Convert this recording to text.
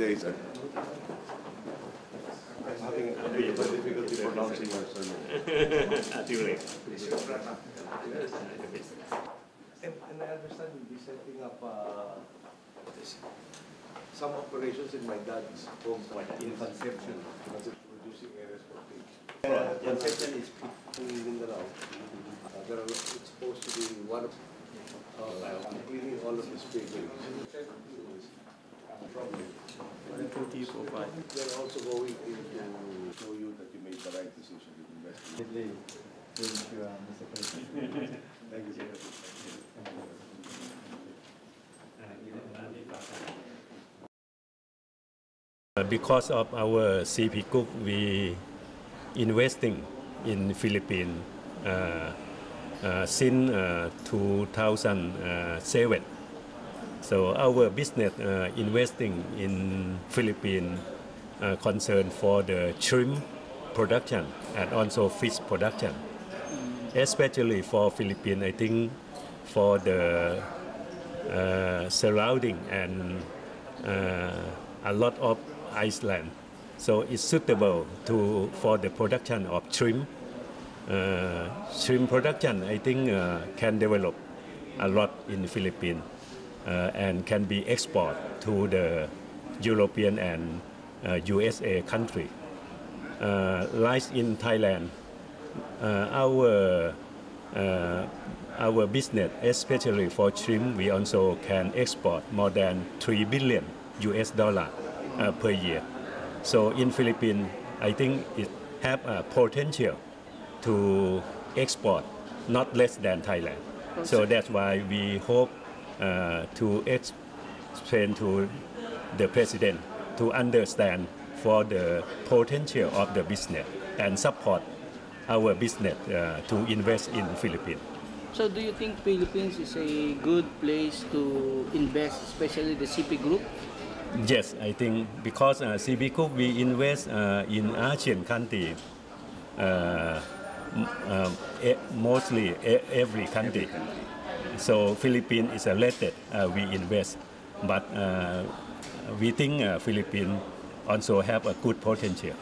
sir. I'm having a bit of difficulty pronouncing your surname. And, and I understand you'll be setting up uh, some operations in my dad's home in Concepcion. Producing areas for pigs. Uh, Concepcion is in Mindanao. Uh, there are, it's supposed to be one of uh, cleaning all of his pigs. They're also going to show you that you made the right decision in investing. Thank you, uh, Mr. President. Thank you, sir. Uh, Because of our CP Group, we investing in Philippines uh, uh, since uh, 2007. So our business uh, investing in Philippines uh, concern for the shrimp production and also fish production. Especially for Philippines, I think for the uh, surrounding and uh, a lot of Iceland. So it's suitable to for the production of shrimp. Uh, shrimp production, I think, uh, can develop a lot in Philippines and can be export to the European and uh, USA country. Uh, like in Thailand, uh, our uh, our business, especially for shrimp, we also can export more than 3 billion US dollar uh, per year. So in Philippines, I think it have a potential to export not less than Thailand. So that's why we hope uh, to explain to the president to understand for the potential of the business and support our business uh, to invest in Philippines. So do you think Philippines is a good place to invest, especially the CP Group? Yes, I think because uh, CP Group we invest uh, in Asian country, uh, e- mostly e- every country. So Philippines is related, uh, we invest, but uh, we think uh, Philippines also have a good potential.